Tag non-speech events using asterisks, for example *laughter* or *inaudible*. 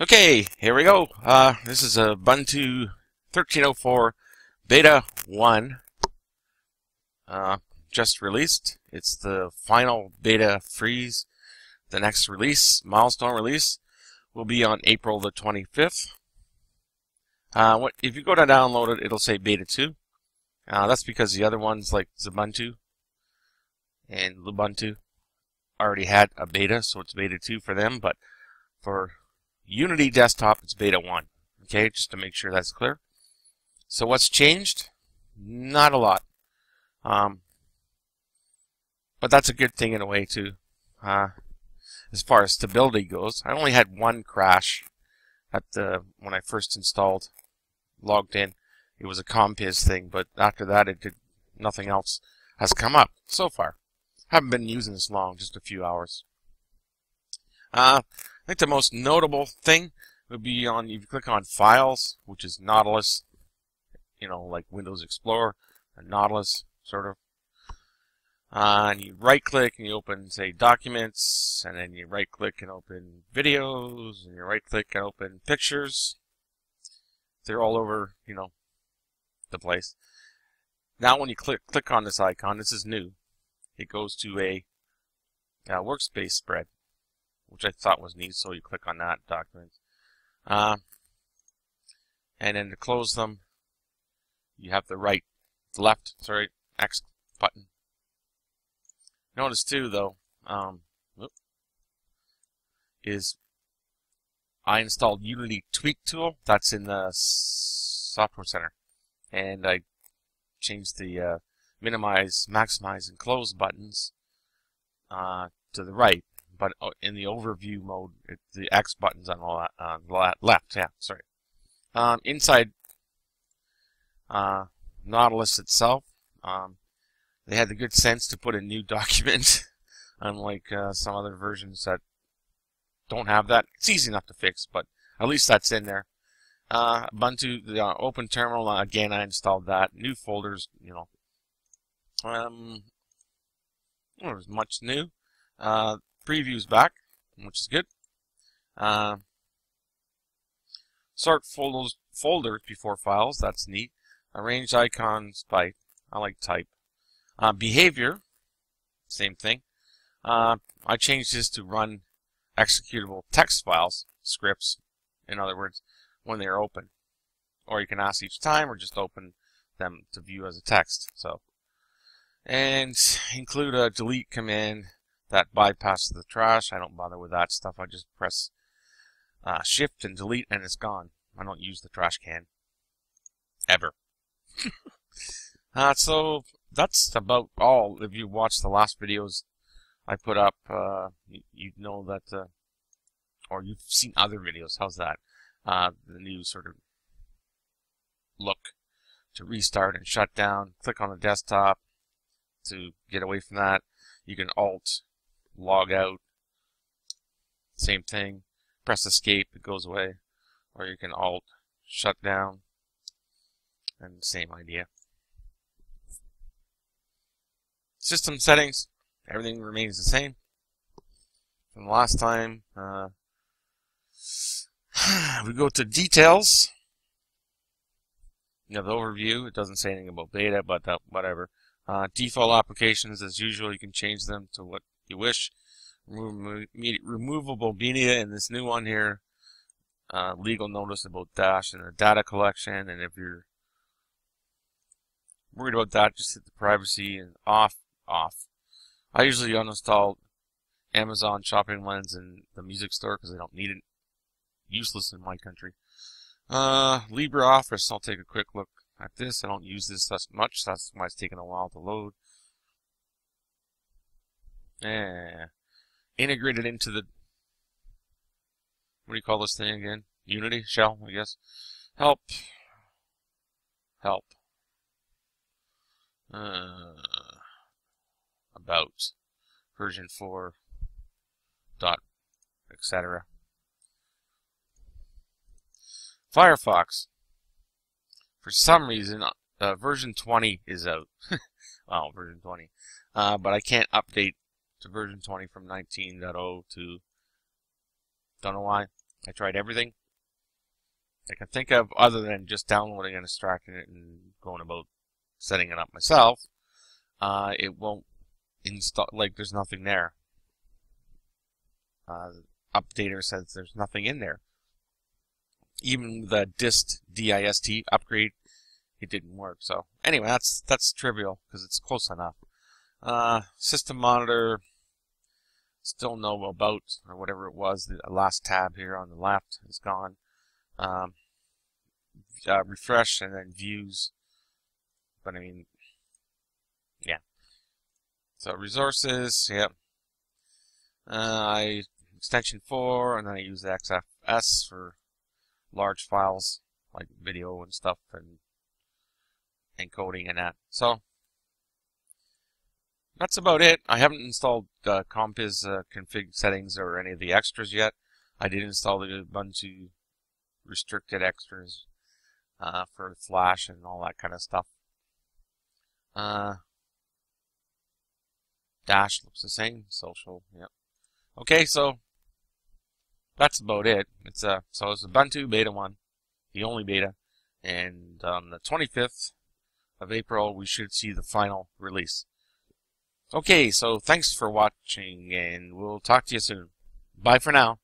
Okay, here we go. Uh, this is a Ubuntu 13.04 Beta 1. Uh, just released. It's the final beta freeze. The next release, milestone release, will be on April the 25th. Uh, what, if you go to download it, it'll say Beta 2. Uh, that's because the other ones like Xubuntu and Lubuntu already had a beta, so it's Beta 2 for them, but for Unity Desktop, it's Beta 1. Okay, just to make sure that's clear. So what's changed? Not a lot. Um, but that's a good thing in a way too. Uh, as far as stability goes, I only had one crash at the when I first installed, logged in. It was a Compiz thing, but after that, it did nothing else has come up so far. Haven't been using this long, just a few hours. Uh, I think the most notable thing would be on if you click on Files, which is Nautilus, you know, like Windows Explorer Nautilus, sort of. Uh, and you right click and you open, say, Documents, and then you right click and open Videos, and you right click and open Pictures. They're all over, you know, the place. Now when you click click on this icon, this is new. It goes to a, a workspace spread, which I thought was neat. So you click on that Documents, uh, and then to close them, you have the right, the left, sorry, X button. Notice too, though, um, is I installed Unity Tweak Tool. That's in the Software Center, and I changed the uh, minimize, maximize, and close buttons uh, to the right. But uh, in the overview mode, it, the X button's on the uh, left. Yeah, sorry. Um, inside uh, Nautilus itself, um, they had the good sense to put a new *laughs* document, unlike uh, some other versions that don't have that. It's easy enough to fix, but at least that's in there. Uh, Ubuntu, the uh, Open Terminal, again, I installed that. New folders, you know. Um, well, there's much new. Uh, preview's back, which is good. Uh, sort folders, folders before files, that's neat. Arrange icons by, I like type. Uh, behavior, same thing. Uh, I changed this to run executable text files, scripts, in other words, when they are open. Or you can ask each time or just open them to view as a text. So, And include a delete command that bypasses the trash. I don't bother with that stuff. I just press uh, shift and delete and it's gone. I don't use the trash can. Ever. *laughs* uh, so that's about all. If you watched the last videos I put up, uh, you, you know that, uh, or you've seen other videos. How's that? Uh, the new sort of look to restart and shut down. Click on the desktop to get away from that. You can Alt log out. Same thing. Press Escape, it goes away. Or you can Alt shut down. And same idea. System settings, everything remains the same. From the last time, uh, *sighs* we go to details. You have the overview. It doesn't say anything about beta, but uh, whatever. Uh, default applications, as usual, you can change them to what you wish. Remo removable media in this new one here. Uh, legal notice about Dash and the data collection. And if you're worried about that, just hit the privacy and off, off. I usually uninstall Amazon Shopping Lens and the music store because I don't need it. Useless in my country. Uh, LibreOffice, I'll take a quick look at this. I don't use this that much. That's why it's taking a while to load. Yeah. Integrated into the, what do you call this thing again? Unity shell, I guess. Help. Help. Uh, about version 4 dot etc. Firefox. For some reason, uh, version 20 is out. *laughs* wow, version 20. Uh, but I can't update to version 20 from 19.0 to... Don't know why. I tried everything I can think of other than just downloading and extracting it and going about setting it up myself. Uh, it won't install, like there's nothing there. Uh, updater says there's nothing in there. Even the dist dist upgrade, it didn't work. So anyway, that's that's trivial because it's close enough. Uh, system monitor, still no about or whatever it was. The last tab here on the left is gone. Um, uh, refresh and then views. But I mean, yeah. So resources, yep. Uh, I extension 4, and then I use XFS for large files like video and stuff and encoding and that. So that's about it. I haven't installed uh, Compiz uh, config settings or any of the extras yet. I did install the Ubuntu restricted extras uh, for Flash and all that kind of stuff. Uh, Dash looks the same. Social, yep. Okay, so that's about it. It's a uh, so it's Ubuntu Beta One, the only beta, and on the 25th of April we should see the final release. Okay, so thanks for watching, and we'll talk to you soon. Bye for now.